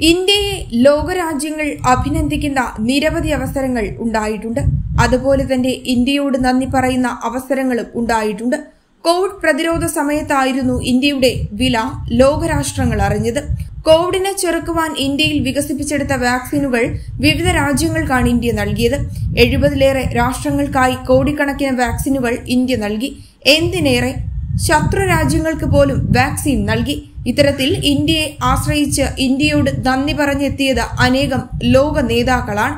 ഇന്ത്യയെ ലോകരാജ്യങ്ങൾ അഭിനന്ദിക്കുന്ന നിരവധി അവസരങ്ങൾ ഉണ്ടായിട്ടുണ്ട്. അതുപോലെ തന്നെ ഇന്ത്യയോട് നന്ദി പറയുന്ന അവസരങ്ങളും ഉണ്ടായിട്ടുണ്ട്. കോവിഡ് പ്രതിരോധ സമയത്തായിരുന്നു ഇന്ത്യയുടെ വില ലോകരാഷ്ട്രങ്ങൾ അറിഞ്ഞത്. കോവിഡിനെ ചെറുക്കുവാൻ ഇന്ത്യയിൽ വികസിപ്പിച്ചെടുത്ത വാക്സിനുകൾ വിവിധ രാജ്യങ്ങൾക്കാണ് ഇന്ത്യ നൽകിയത്. എഴുപതിലേറെ രാഷ്ട്രങ്ങൾക്കായി കോടിക്കണക്കിന് വാക്സിനുകൾ ഇന്ത്യ നൽകി. എന്തിനേറെ? ശത്രു രാജ്യങ്ങൾക്ക് പോലും വാക്സിൻ നൽകി. ഇത്തരത്തിൽ ഇന്ത്യയെ ആശ്രയിച്ച് ഇന്ത്യയോട് നന്ദി പറഞ്ഞെത്തിയത് അനേകം ലോക നേതാക്കളാണ്.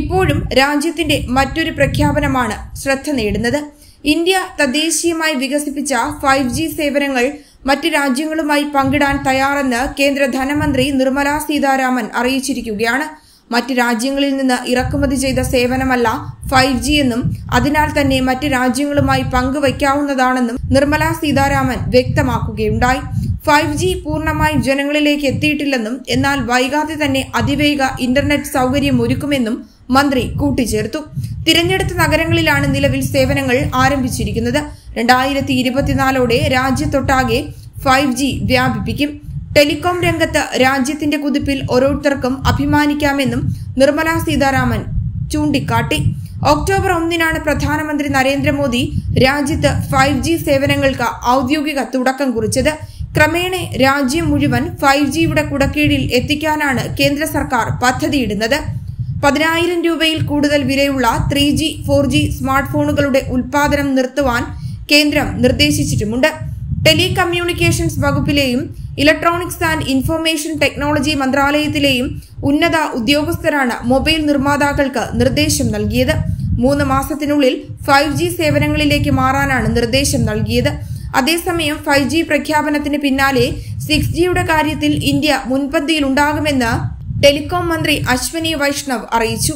ഇപ്പോഴും രാജ്യത്തിന്റെ മറ്റൊരു പ്രഖ്യാപനമാണ് ശ്രദ്ധ നേടുന്നത്. ഇന്ത്യ തദ്ദേശീയമായി വികസിപ്പിച്ച ഫൈവ് ജി സേവനങ്ങൾ മറ്റ് രാജ്യങ്ങളുമായി പങ്കിടാൻ തയ്യാറെന്ന് കേന്ദ്ര ധനമന്ത്രി നിർമ്മല സീതാരാമൻ അറിയിച്ചിരിക്കുകയാണ്. മറ്റ് രാജ്യങ്ങളിൽ നിന്ന് ഇറക്കുമതി ചെയ്ത സേവനമല്ല ഫൈവ് ജി എന്നും അതിനാൽ തന്നെ മറ്റ് രാജ്യങ്ങളുമായി പങ്കുവയ്ക്കാവുന്നതാണെന്നും നിർമ്മല സീതാരാമൻ വ്യക്തമാക്കുകയുണ്ടായി. ഫൈവ് ജി പൂർണമായി ജനങ്ങളിലേക്ക് എത്തിയിട്ടില്ലെന്നും എന്നാൽ വൈകാതെ തന്നെ അതിവേഗ ഇന്റർനെറ്റ് സൗകര്യം ഒരുക്കുമെന്നും മന്ത്രി കൂട്ടിച്ചേർത്തു. തിരഞ്ഞെടുത്ത നഗരങ്ങളിലാണ് നിലവിൽ സേവനങ്ങൾ ആരംഭിച്ചിരിക്കുന്നത്. രണ്ടായിരത്തി ഇരുപത്തിനാലോടെ രാജ്യത്തൊട്ടാകെ ഫൈവ് ജി വ്യാപിപ്പിക്കും. ടെലികോം രംഗത്ത് രാജ്യത്തിന്റെ കുതിപ്പിൽ ഓരോരുത്തർക്കും അഭിമാനിക്കാമെന്നും നിർമ്മലാ സീതാരാമൻ ചൂണ്ടിക്കാട്ടി. ഒക്ടോബർ ഒന്നിനാണ് പ്രധാനമന്ത്രി നരേന്ദ്രമോദി രാജ്യത്ത് ഫൈവ് ജി സേവനങ്ങൾക്ക് ഔദ്യോഗിക തുടക്കം കുറിച്ചത്. ക്രമേണ രാജ്യം മുഴുവൻ ഫൈവ് ജിയുടെ കുടക്കീഴിൽ എത്തിക്കാനാണ് കേന്ദ്ര സർക്കാർ പദ്ധതിയിടുന്നത്. പതിനായിരം രൂപയിൽ കൂടുതൽ വിലയുള്ള three G four G smart ഫോണുകളുടെ ഉൽപാദനം നിർത്തുവാൻ കേന്ദ്രം നിർദ്ദേശിച്ചിട്ടുമുണ്ട്. ടെലികമ്മ്യൂണിക്കേഷൻസ് വകുപ്പിലെയും ഇലക്ട്രോണിക്സ് ആൻഡ് ഇൻഫർമേഷൻ ടെക്നോളജി മന്ത്രാലയത്തിലെയും ഉന്നത ഉദ്യോഗസ്ഥരാണ് മൊബൈൽ നിർമ്മാതാക്കൾക്ക് നിർദ്ദേശം നൽകിയത്. മൂന്ന് മാസത്തിനുള്ളിൽ ഫൈവ് സേവനങ്ങളിലേക്ക് മാറാനാണ് നിർദ്ദേശം നൽകിയത്. അതേസമയം ഫൈവ് ജി പ്രഖ്യാപനത്തിന് പിന്നാലെ സിക്സ് ജിയുടെ കാര്യത്തിൽ ഇന്ത്യ മുൻപന്തിയിലുണ്ടാകുമെന്ന് ടെലികോം മന്ത്രി അശ്വനി വൈഷ്ണവ് അറിയിച്ചു.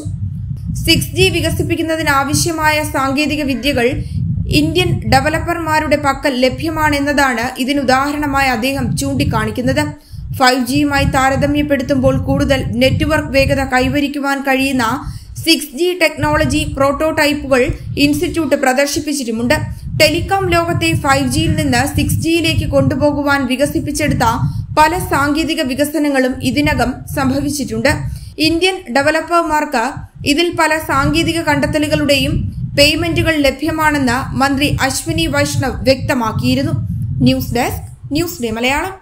സിക്സ് ജി വികസിപ്പിക്കുന്നതിനാവശ്യമായ സാങ്കേതിക വിദ്യകൾ ഇന്ത്യൻ ഡെവലപ്പർമാരുടെ പക്കൽ ലഭ്യമാണെന്നതാണ് ഇതിനുദാഹരണമായി അദ്ദേഹം ചൂണ്ടിക്കാണിക്കുന്നത്. ഫൈവ് ജിയുമായി താരതമ്യപ്പെടുത്തുമ്പോൾ കൂടുതൽ നെറ്റ്വർക്ക് വേഗത കൈവരിക്കുവാൻ കഴിയുന്ന സിക്സ് ജി ടെക്നോളജി പ്രോട്ടോടൈപ്പുകൾ ഇൻസ്റ്റിറ്റ്യൂട്ട് പ്രദർശിപ്പിച്ചിട്ടുമുണ്ട്. ടെലികോം ലോകത്തെ ഫൈവ് ജിയിൽ നിന്ന് സിക്സ് ജിയിലേക്ക് കൊണ്ടുപോകുവാൻ വികസിപ്പിച്ചെടുത്ത പല സാങ്കേതിക വികസനങ്ങളും ഇതിനകം സംഭവിച്ചിട്ടുണ്ട്. ഇന്ത്യൻ ഡെവലപ്പർമാർക്ക് ഇതിൽ പല സാങ്കേതിക കണ്ടെത്തലുകളുടെയും പേയ്മെന്റുകൾ ലഭ്യമാണെന്ന് മന്ത്രി അശ്വിനി വൈഷ്ണവ് വ്യക്തമാക്കിയിരുന്നു. News desk news day Malayalam.